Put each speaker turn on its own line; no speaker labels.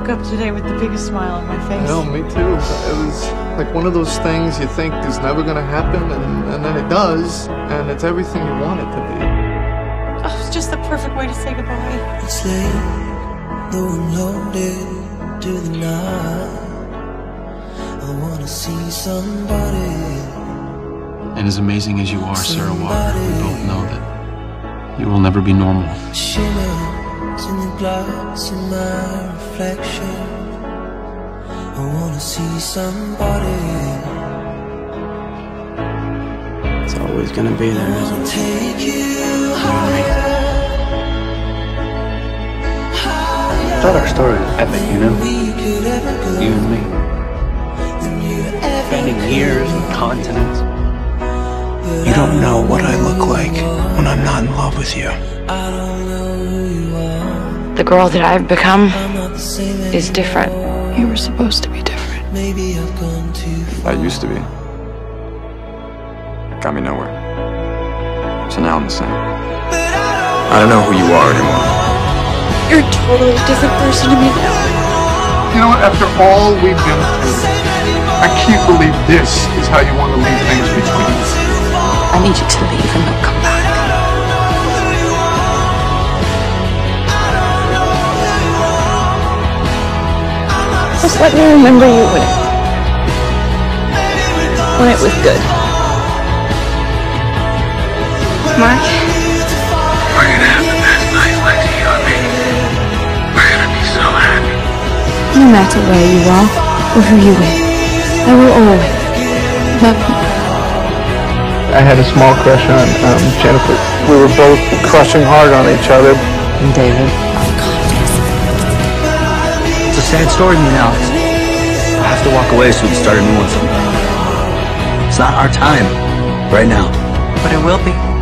woke up today with the biggest smile on my face.
No, me too. It was like one of those things you think is never gonna happen, and, and then it does, and it's everything you want it to be.
Oh, it's just the perfect way to say goodbye.
It's late, though I'm loaded to the night. I wanna see somebody.
And as amazing as you are, Sarah Walker, we both know that you will never be normal.
Shimmers in the glass in my reflection. I wanna see somebody.
It's always gonna be there, isn't it?
Take you higher.
I thought our story was epic, you know?
We could ever go.
You and me.
than you ever
Spending years and continents.
You don't know what I look like when I'm not in love with you.
The girl that I've become
I'm not the same
is different. You were supposed to be different.
Maybe I've gone too far.
I used to be. Got me nowhere. So now I'm the same. I don't know who you are anymore.
You're a totally different person to me now.
You know what? After all we've been through, I can't believe this is how you want to leave things between us.
I need you to leave and not come let me remember you when it, when it was good. Mark,
We're gonna have the best night, Lexie, you and me. We're gonna be so happy.
no matter where you are or who you with, I will always love you.
I had a small crush on um, Jennifer. We were both crushing hard on each other.
And David.
Sad story to me now. I have to walk away so we can start a new one someday. It's not our time right now.
But it will be.